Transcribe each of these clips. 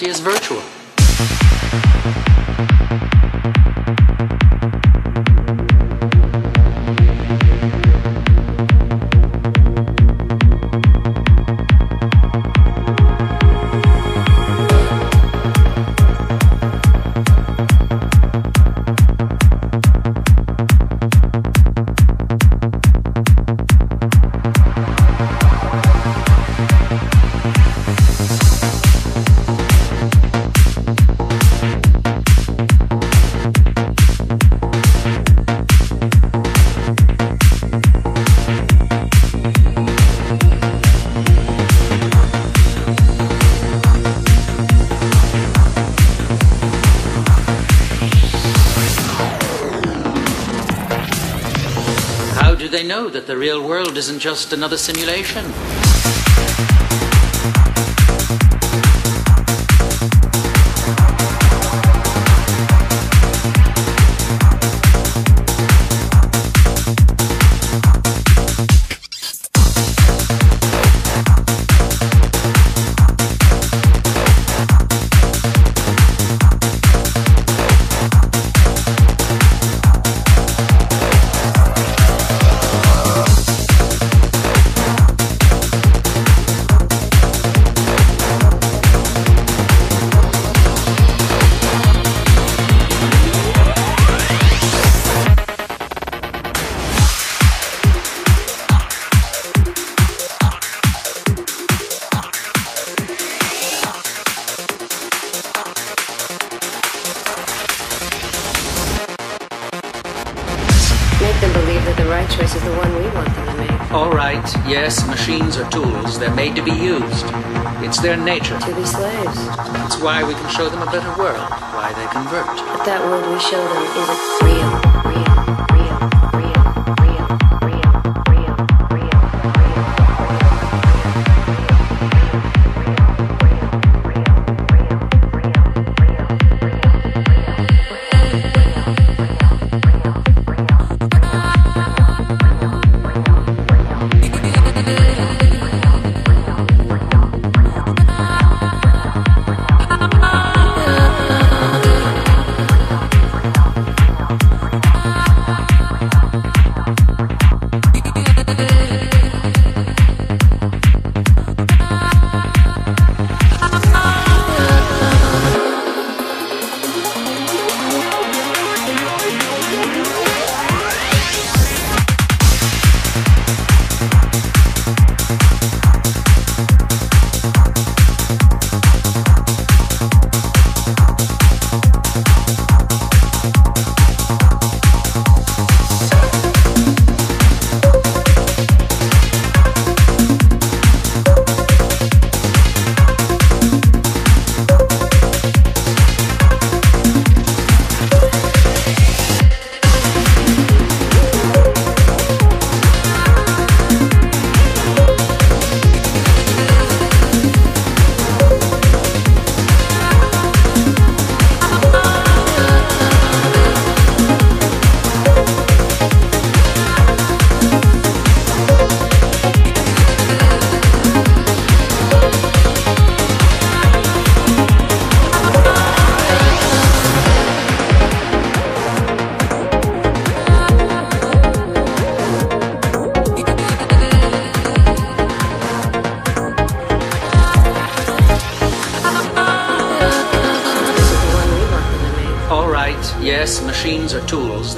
reality is virtual. the real world isn't just another simulation. nature. To be slaves. That's why we can show them a better world.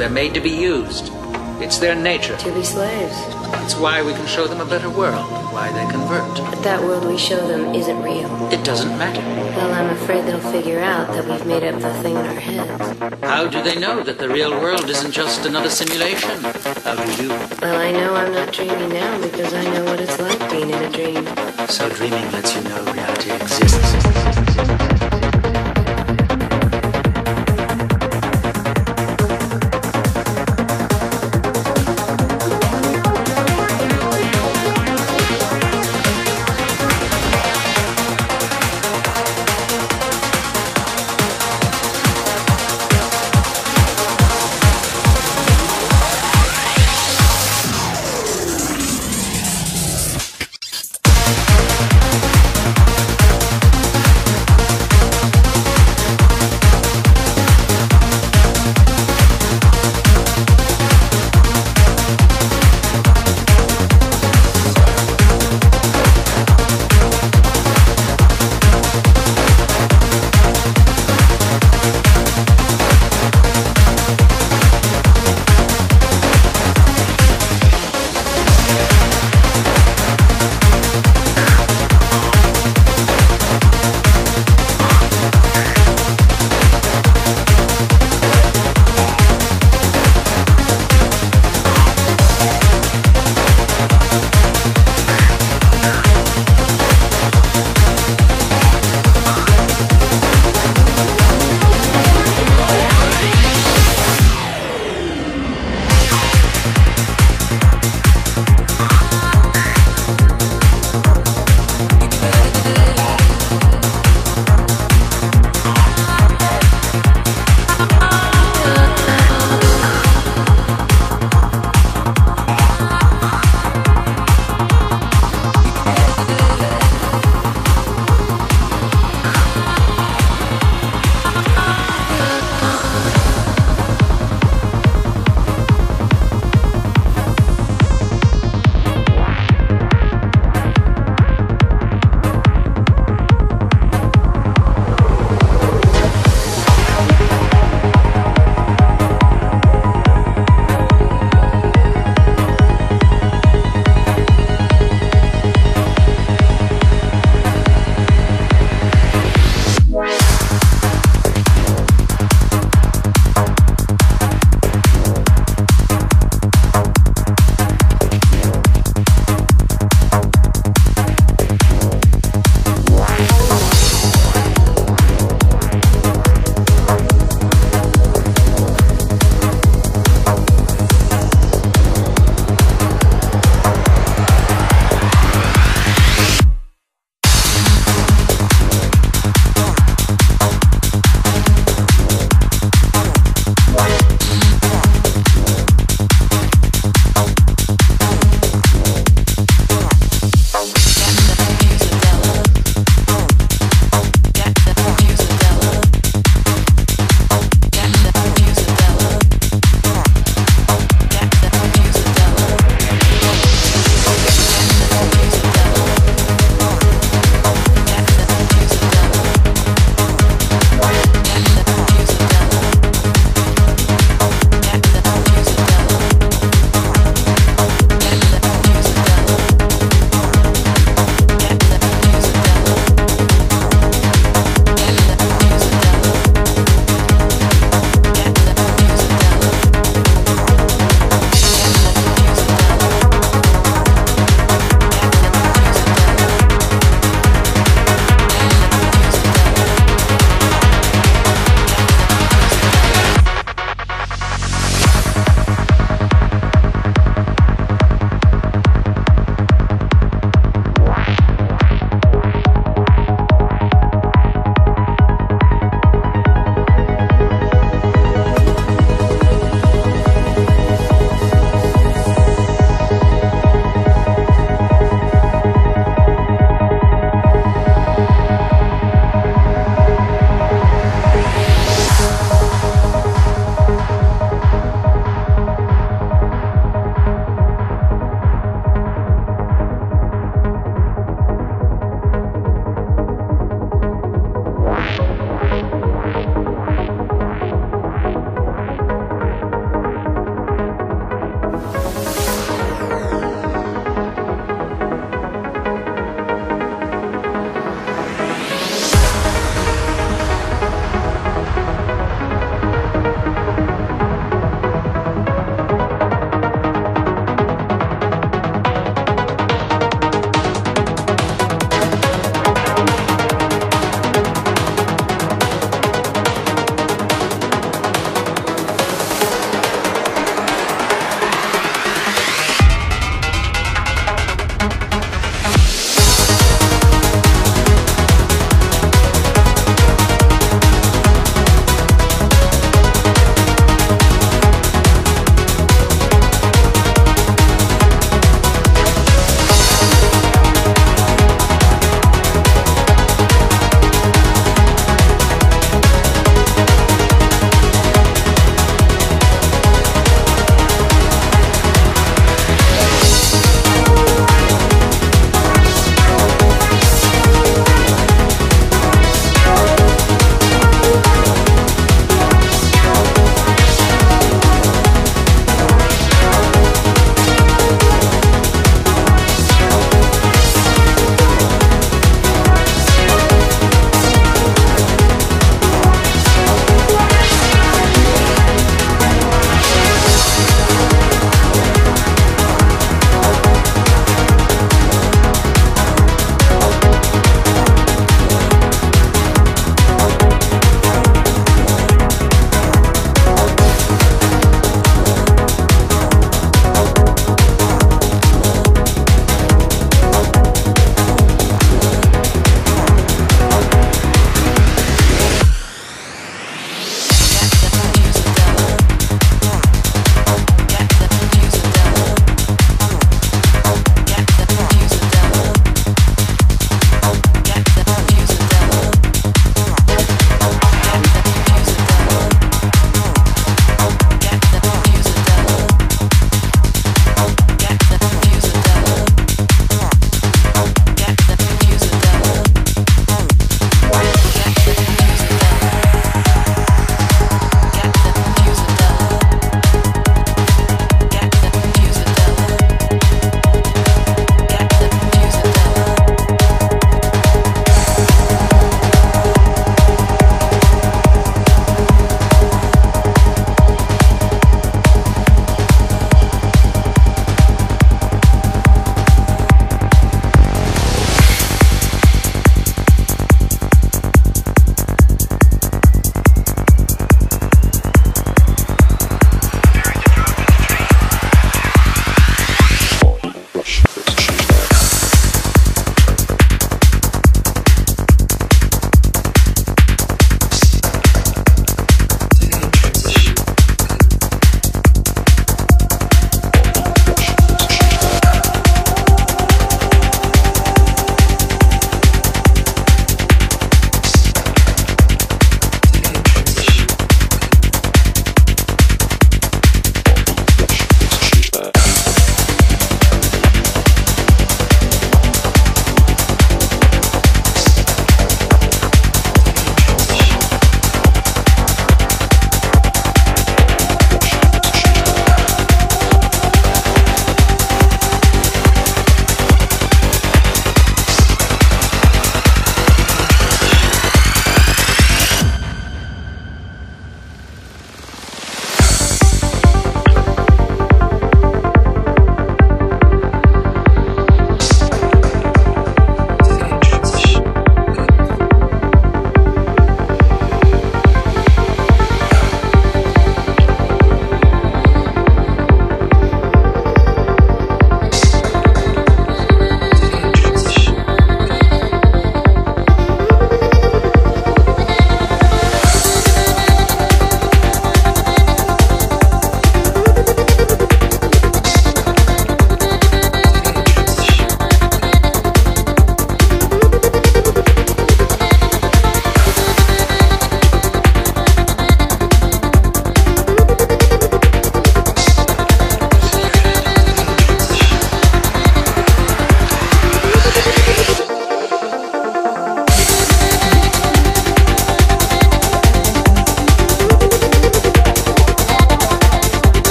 They're made to be used. It's their nature. To be slaves. It's why we can show them a better world, why they convert. But that world we show them isn't real. It doesn't matter. Well, I'm afraid they'll figure out that we've made up the thing in our heads. How do they know that the real world isn't just another simulation? How do you? Well, I know I'm not dreaming now because I know what it's like being in a dream. So dreaming lets you know reality exists.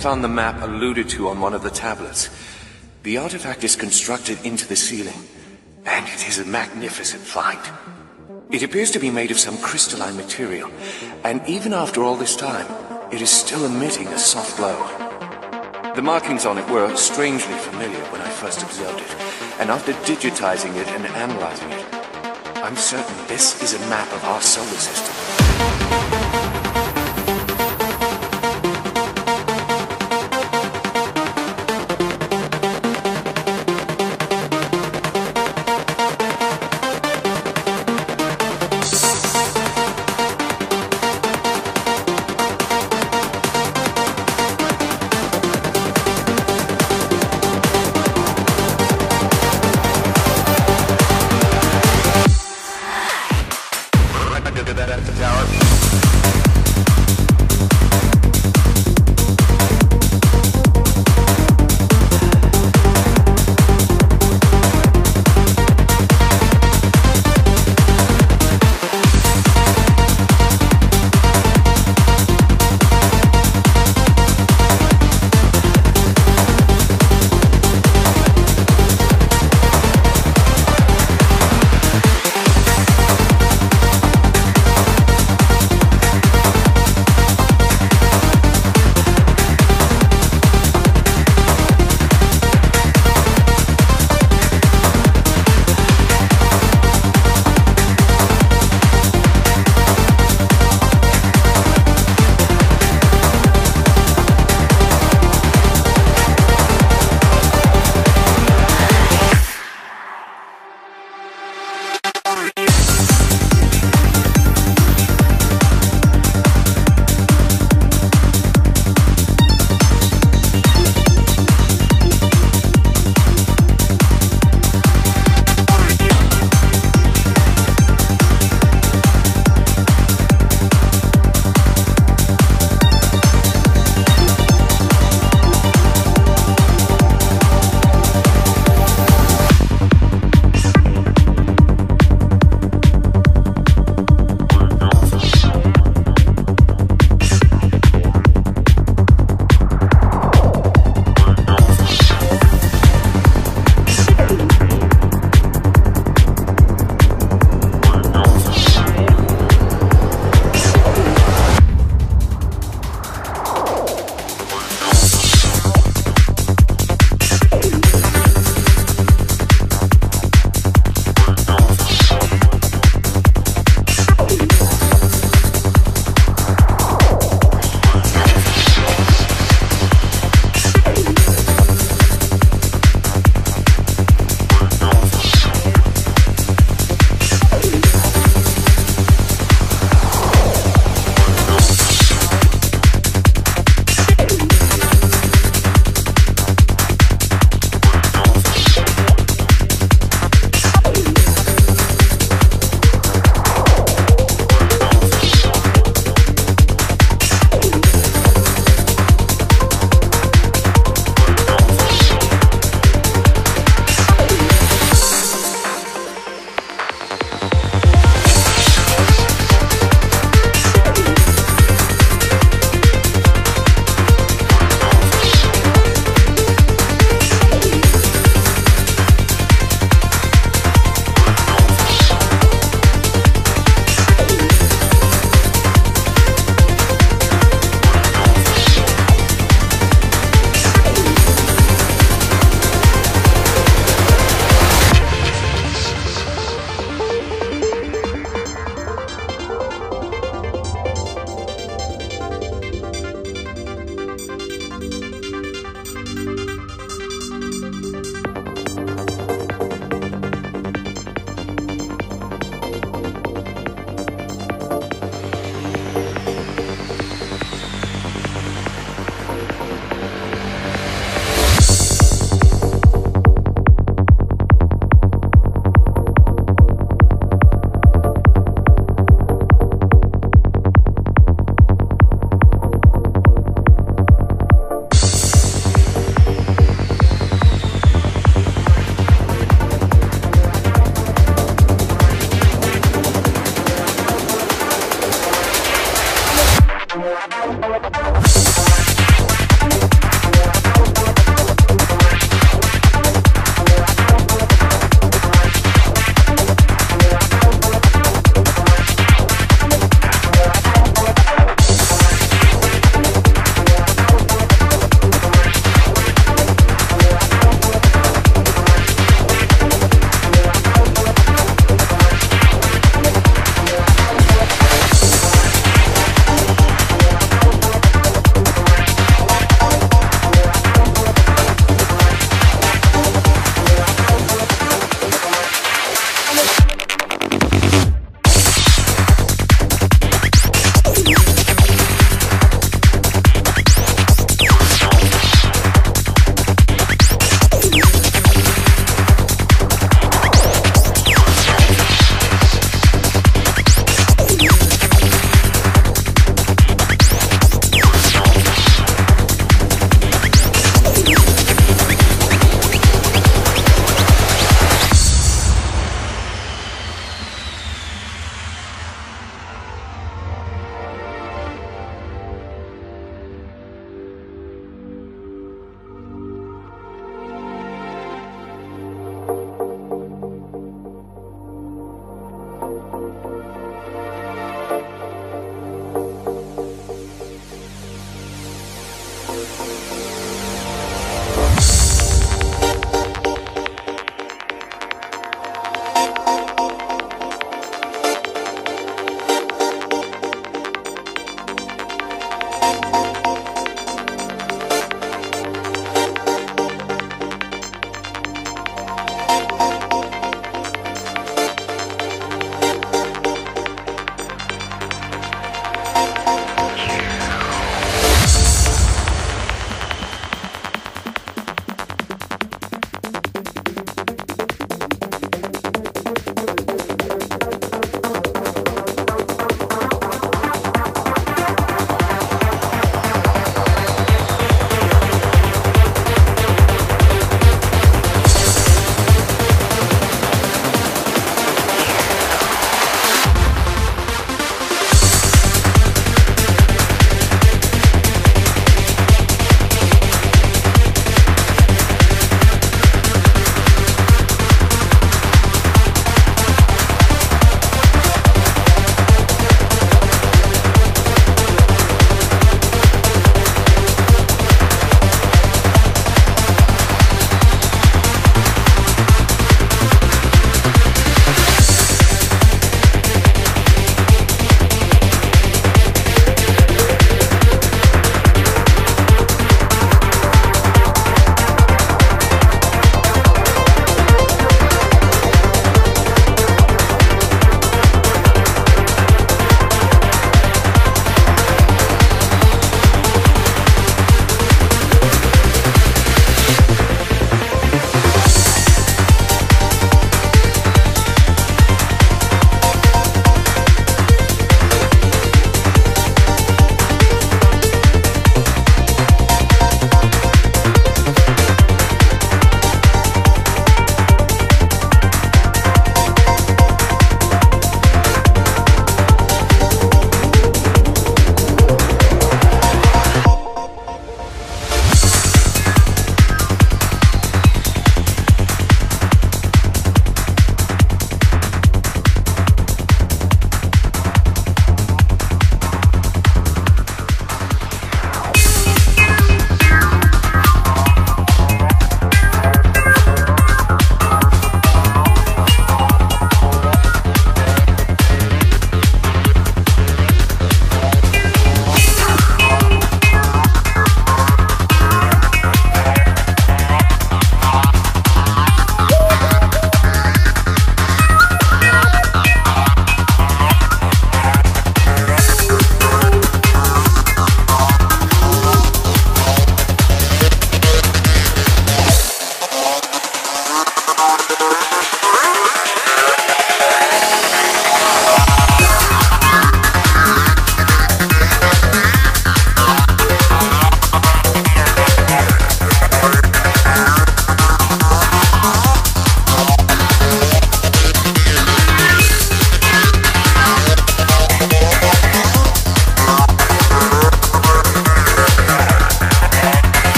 Found the map alluded to on one of the tablets. The artifact is constructed into the ceiling, and it is a magnificent find. It appears to be made of some crystalline material, and even after all this time, it is still emitting a soft glow. The markings on it were strangely familiar when I first observed it, and after digitizing it and analyzing it, I'm certain this is a map of our solar system.